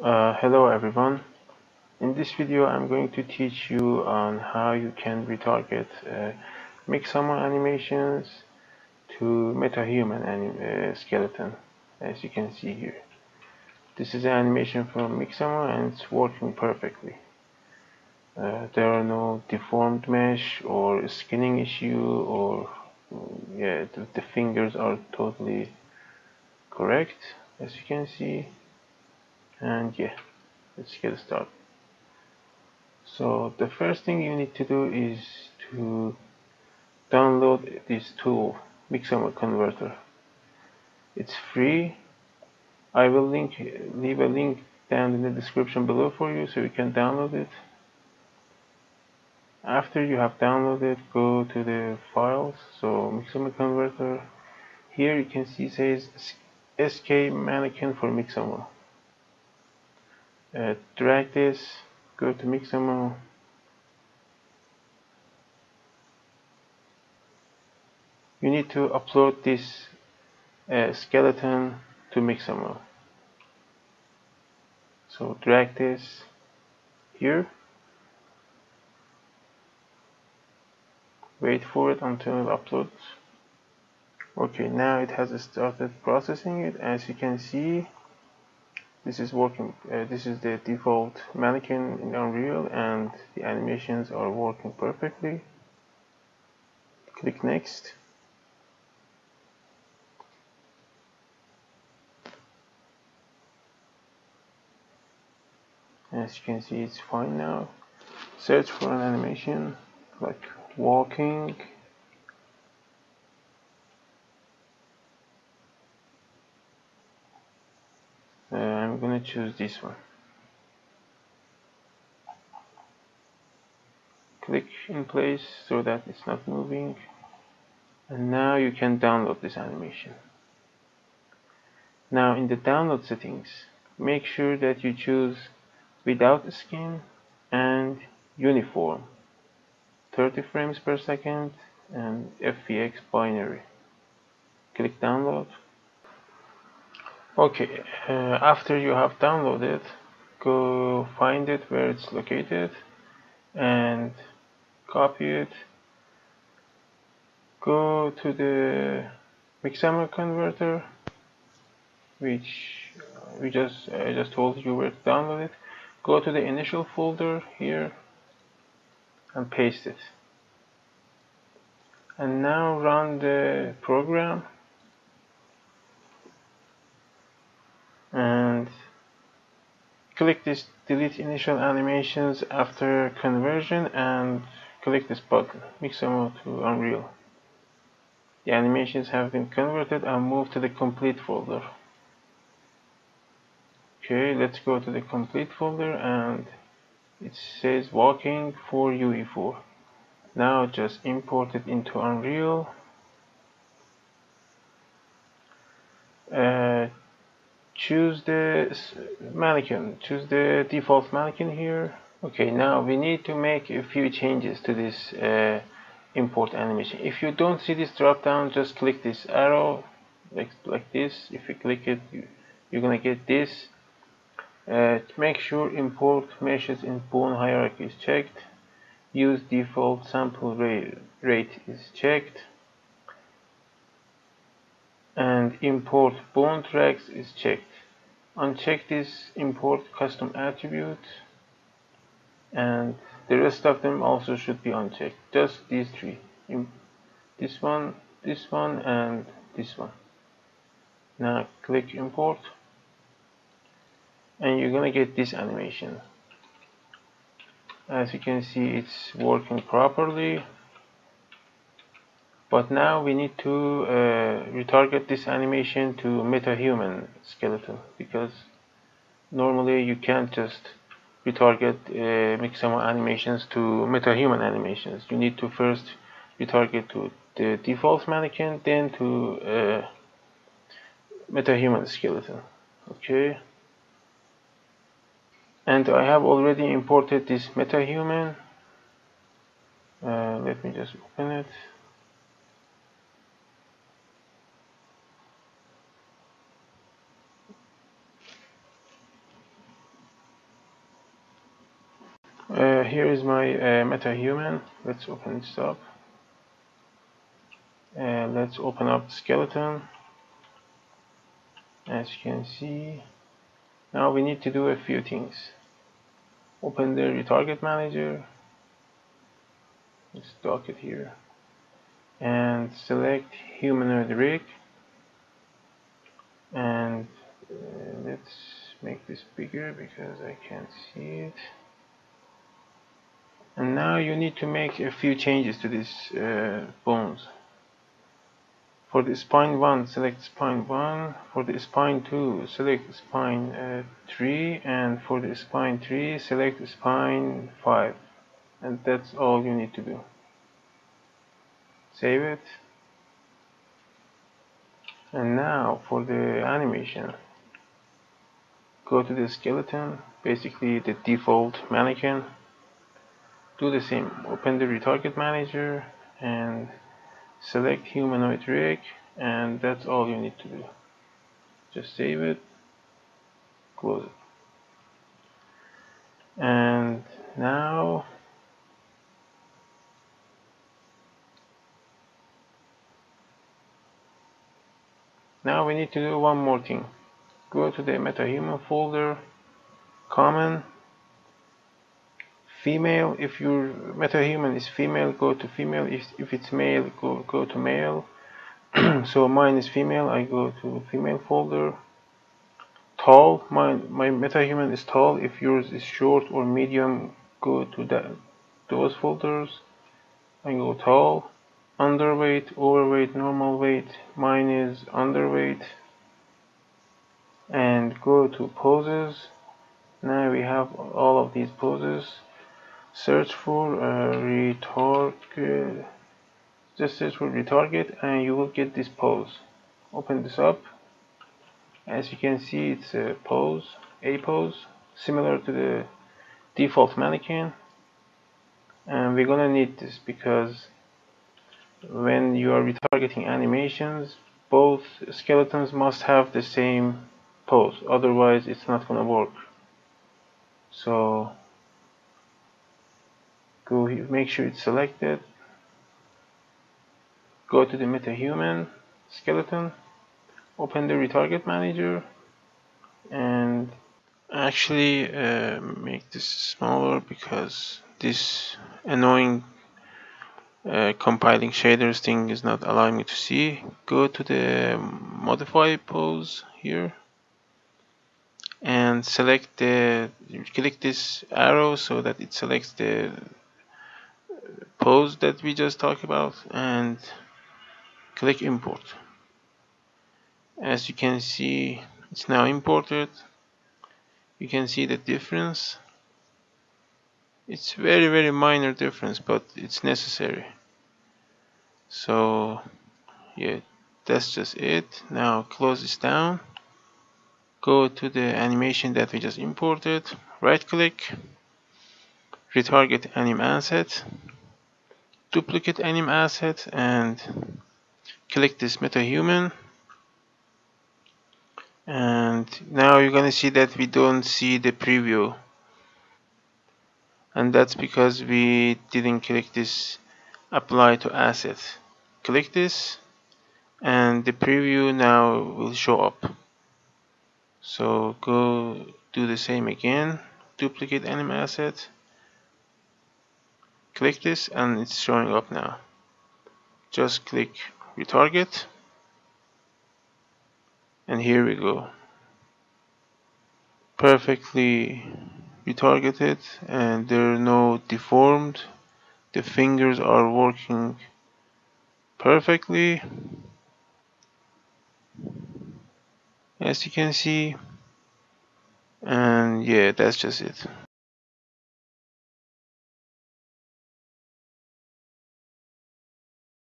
Uh, hello everyone. In this video I'm going to teach you on how you can retarget uh, Mixamo animations to MetaHuman anim uh, skeleton as you can see here. This is an animation from Mixamo and it's working perfectly. Uh, there are no deformed mesh or skinning issue or yeah the, the fingers are totally correct as you can see and yeah let's get started. So the first thing you need to do is to download this tool Mixamo converter. It's free. I will link leave a link down in the description below for you so you can download it. After you have downloaded go to the files. So Mixamo converter. Here you can see it says SK mannequin for Mixamo uh, drag this, go to Mixamo, you need to upload this uh, skeleton to Mixamo. So drag this here, wait for it until it uploads. Okay, now it has started processing it. As you can see, this is working uh, this is the default mannequin in Unreal and the animations are working perfectly. Click next. As you can see it's fine now. Search for an animation like walking I'm gonna choose this one. Click in place so that it's not moving. And now you can download this animation. Now in the download settings make sure that you choose without skin and uniform. 30 frames per second and FBX binary. Click download okay uh, after you have downloaded go find it where it's located and copy it. Go to the Mixamo converter which we just I just told you where to download it. Go to the initial folder here and paste it. And now run the program and click this delete initial animations after conversion and click this button. Mixamo to Unreal. The animations have been converted and moved to the complete folder. Okay let's go to the complete folder and it says walking for UE4. Now just import it into Unreal. Uh, choose the mannequin choose the default mannequin here. Okay now we need to make a few changes to this uh, import animation. If you don't see this drop down just click this arrow like, like this. If you click it you, you're gonna get this. Uh, make sure import meshes in bone hierarchy is checked use default sample rate is checked and import bone tracks is checked. Uncheck this import custom attribute and the rest of them also should be unchecked. Just these three. This one, this one and this one. Now click import and you're gonna get this animation. As you can see it's working properly but now we need to uh, retarget this animation to MetaHuman skeleton because normally you can't just retarget uh, Mixamo animations to MetaHuman animations. You need to first retarget to the default mannequin, then to uh, MetaHuman skeleton. Okay. And I have already imported this MetaHuman. Uh, let me just open it. Uh, here is my uh, MetaHuman. Let's open this up. Uh, let's open up skeleton. As you can see now we need to do a few things. Open the retarget manager. Let's dock it here. And select humanoid rig. And uh, let's make this bigger because I can't see it and now you need to make a few changes to these uh, bones. For the spine 1 select spine 1 for the spine 2 select spine uh, 3 and for the spine 3 select spine 5 and that's all you need to do. Save it. And now for the animation. Go to the skeleton basically the default mannequin do the same. Open the retarget manager and select humanoid rig and that's all you need to do. Just save it close it. And now now we need to do one more thing. Go to the metahuman folder common female if your metahuman is female go to female. If, if it's male go go to male. So mine is female I go to female folder. Tall my my metahuman is tall. If yours is short or medium go to that those folders. I go tall. Underweight overweight normal weight. Mine is underweight. And go to poses. Now we have all of these poses search for uh, retarget. Just search for retarget and you will get this pose open this up. As you can see it's a pose a pose similar to the default mannequin. And we're gonna need this because when you are retargeting animations both skeletons must have the same pose otherwise it's not gonna work. So go here, make sure it's selected. Go to the metahuman skeleton open the retarget manager and actually uh, make this smaller because this annoying uh, compiling shaders thing is not allowing me to see. Go to the modify pose here and select the click this arrow so that it selects the pose that we just talked about and click import. As you can see it's now imported. You can see the difference. It's very very minor difference but it's necessary. So yeah that's just it. Now close this down. Go to the animation that we just imported. Right click. Retarget anim asset duplicate anim asset and click this metahuman. And now you're gonna see that we don't see the preview. And that's because we didn't click this apply to asset. Click this and the preview now will show up. So go do the same again. Duplicate anim asset click this and it's showing up now. Just click retarget. And here we go. Perfectly retargeted and there are no deformed. The fingers are working perfectly. As you can see. And yeah that's just it